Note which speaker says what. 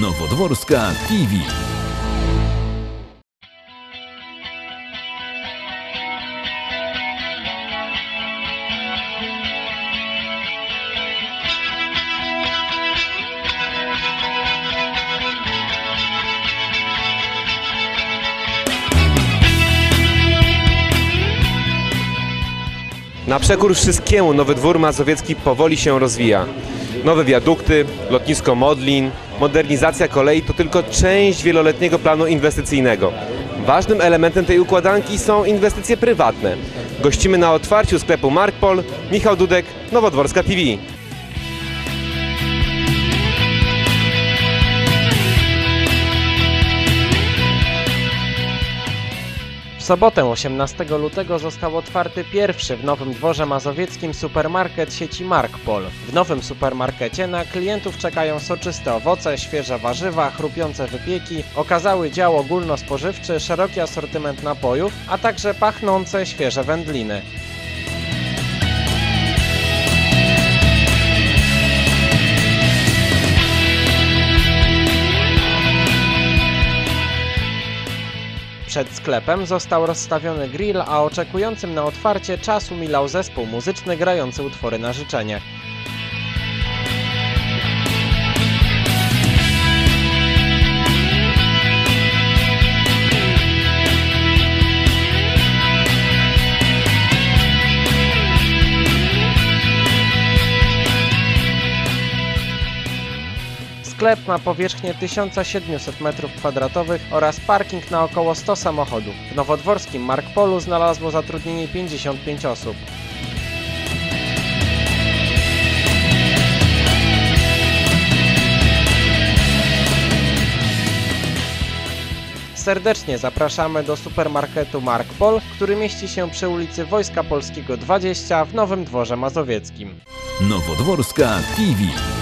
Speaker 1: Nowodworska TV.
Speaker 2: Na przekór wszystkiemu Nowy Dwór Mazowiecki powoli się rozwija. Nowe wiadukty, lotnisko Modlin, modernizacja kolei to tylko część wieloletniego planu inwestycyjnego. Ważnym elementem tej układanki są inwestycje prywatne. Gościmy na otwarciu sklepu Markpol, Michał Dudek, Nowodworska TV.
Speaker 3: W sobotę 18 lutego został otwarty pierwszy w Nowym Dworze Mazowieckim supermarket sieci Markpol. W nowym supermarkecie na klientów czekają soczyste owoce, świeże warzywa, chrupiące wypieki, okazały dział ogólnospożywczy, szeroki asortyment napojów, a także pachnące świeże wędliny. Przed sklepem został rozstawiony grill, a oczekującym na otwarcie czas umilał zespół muzyczny grający utwory na życzenie. Sklep ma powierzchnię 1700 m2 oraz parking na około 100 samochodów. W nowodworskim Markpolu znalazło zatrudnienie 55 osób. Serdecznie zapraszamy do supermarketu Markpol, który mieści się przy ulicy Wojska Polskiego 20 w Nowym Dworze Mazowieckim.
Speaker 1: Nowodworska TV.